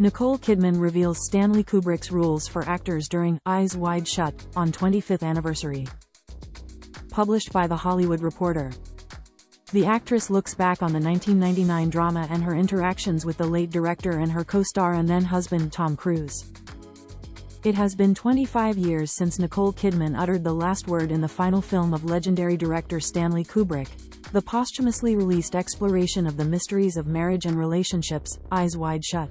Nicole Kidman reveals Stanley Kubrick's rules for actors during Eyes Wide Shut on 25th anniversary. Published by The Hollywood Reporter. The actress looks back on the 1999 drama and her interactions with the late director and her co-star and then husband Tom Cruise. It has been 25 years since Nicole Kidman uttered the last word in the final film of legendary director Stanley Kubrick, the posthumously released exploration of the mysteries of marriage and relationships, Eyes Wide Shut.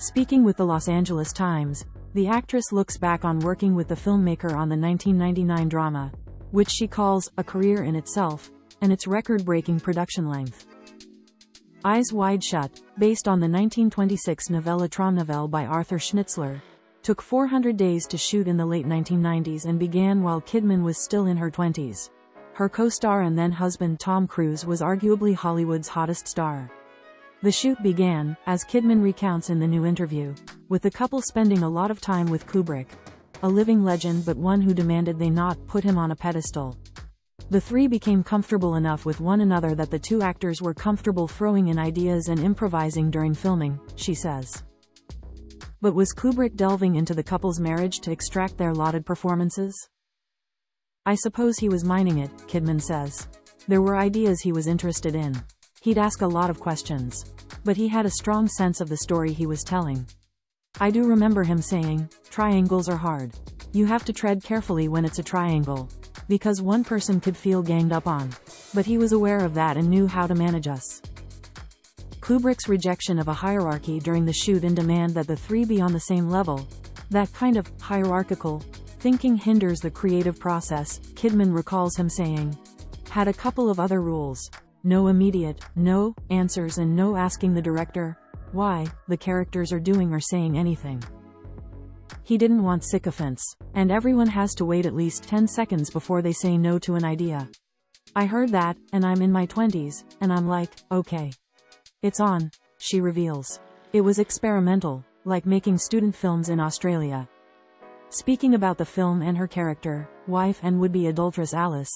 Speaking with the Los Angeles Times, the actress looks back on working with the filmmaker on the 1999 drama, which she calls a career in itself, and its record-breaking production length. Eyes Wide Shut, based on the 1926 novella Traumnovelle by Arthur Schnitzler, took 400 days to shoot in the late 1990s and began while Kidman was still in her 20s. Her co-star and then husband Tom Cruise was arguably Hollywood's hottest star. The shoot began, as Kidman recounts in the new interview, with the couple spending a lot of time with Kubrick, a living legend but one who demanded they not put him on a pedestal. The three became comfortable enough with one another that the two actors were comfortable throwing in ideas and improvising during filming, she says. But was Kubrick delving into the couple's marriage to extract their lauded performances? I suppose he was mining it, Kidman says. There were ideas he was interested in. He'd ask a lot of questions. But he had a strong sense of the story he was telling. I do remember him saying, triangles are hard. You have to tread carefully when it's a triangle. Because one person could feel ganged up on. But he was aware of that and knew how to manage us. Kubrick's rejection of a hierarchy during the shoot and demand that the three be on the same level, that kind of hierarchical thinking hinders the creative process, Kidman recalls him saying. Had a couple of other rules no immediate, no, answers and no asking the director, why, the characters are doing or saying anything. He didn't want sycophants, and everyone has to wait at least 10 seconds before they say no to an idea. I heard that, and I'm in my 20s, and I'm like, okay. It's on, she reveals. It was experimental, like making student films in Australia. Speaking about the film and her character, wife and would-be adulteress Alice,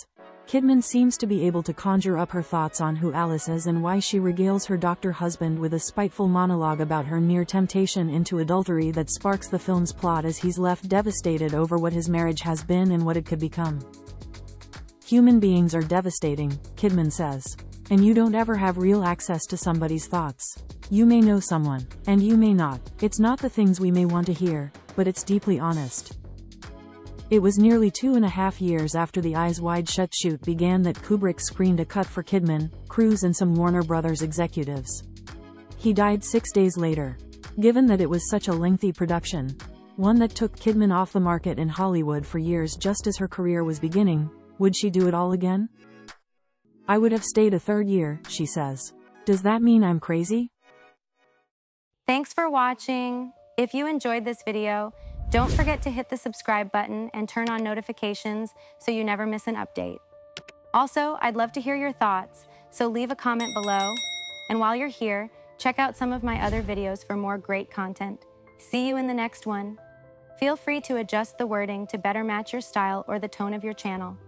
Kidman seems to be able to conjure up her thoughts on who Alice is and why she regales her doctor husband with a spiteful monologue about her near temptation into adultery that sparks the film's plot as he's left devastated over what his marriage has been and what it could become. Human beings are devastating, Kidman says. And you don't ever have real access to somebody's thoughts. You may know someone, and you may not. It's not the things we may want to hear, but it's deeply honest. It was nearly two and a half years after the Eyes Wide Shut shoot began that Kubrick screened a cut for Kidman, Cruise and some Warner Brothers executives. He died six days later. Given that it was such a lengthy production, one that took Kidman off the market in Hollywood for years just as her career was beginning, would she do it all again? I would have stayed a third year, she says. Does that mean I'm crazy? Thanks for watching. If you enjoyed this video, don't forget to hit the subscribe button and turn on notifications so you never miss an update. Also, I'd love to hear your thoughts, so leave a comment below. And while you're here, check out some of my other videos for more great content. See you in the next one. Feel free to adjust the wording to better match your style or the tone of your channel.